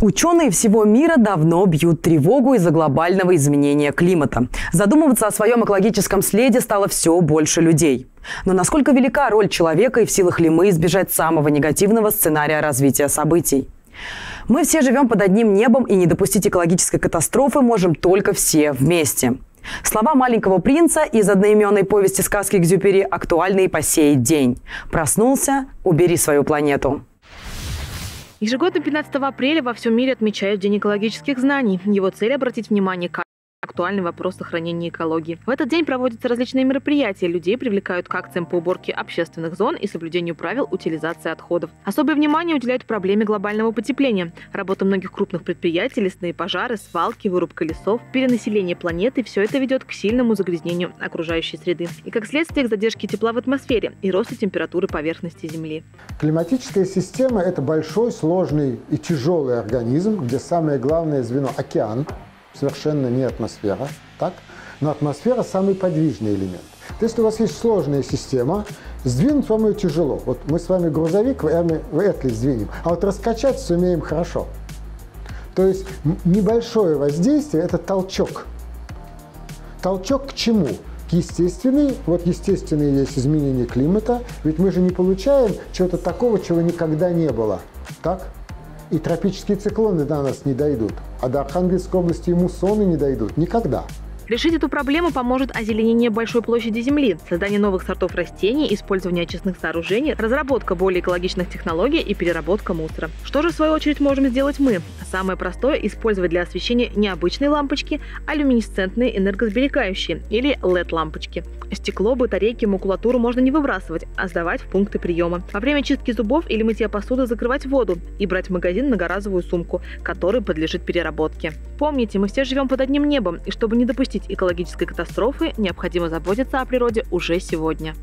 Ученые всего мира давно бьют тревогу из-за глобального изменения климата. Задумываться о своем экологическом следе стало все больше людей. Но насколько велика роль человека и в силах ли мы избежать самого негативного сценария развития событий? Мы все живем под одним небом и не допустить экологической катастрофы можем только все вместе. Слова маленького принца из одноименной повести сказки Гзюпери актуальны и по сей день. Проснулся – убери свою планету. Ежегодно 15 апреля во всем мире отмечают День экологических знаний. Его цель – обратить внимание актуальный вопрос сохранения экологии. В этот день проводятся различные мероприятия. Людей привлекают к акциям по уборке общественных зон и соблюдению правил утилизации отходов. Особое внимание уделяют проблеме глобального потепления. Работа многих крупных предприятий, лесные пожары, свалки, вырубка лесов, перенаселение планеты – все это ведет к сильному загрязнению окружающей среды. И как следствие к задержке тепла в атмосфере и росту температуры поверхности Земли. Климатическая система – это большой, сложный и тяжелый организм, где самое главное звено – океан – совершенно не атмосфера, так? Но атмосфера самый подвижный элемент. То есть, если у вас есть сложная система, сдвинуть вам ее тяжело. Вот мы с вами грузовик вряд ли сдвинем, а вот раскачать сумеем хорошо. То есть небольшое воздействие – это толчок. Толчок к чему? К естественной, вот естественные есть изменения климата, ведь мы же не получаем чего-то такого, чего никогда не было. Так? И тропические циклоны до нас не дойдут, а до Архангельской области и муссоны не дойдут никогда. Решить эту проблему поможет озеленение большой площади Земли, создание новых сортов растений, использование очистных сооружений, разработка более экологичных технологий и переработка мусора. Что же, в свою очередь, можем сделать мы? Самое простое – использовать для освещения не обычные лампочки, а люминесцентные энергосберегающие или LED-лампочки. Стекло, батарейки, макулатуру можно не выбрасывать, а сдавать в пункты приема. Во время чистки зубов или мытья посуды закрывать воду и брать в магазин многоразовую сумку, которая подлежит переработке. Помните, мы все живем под одним небом, и чтобы не допустить экологической катастрофы, необходимо заботиться о природе уже сегодня.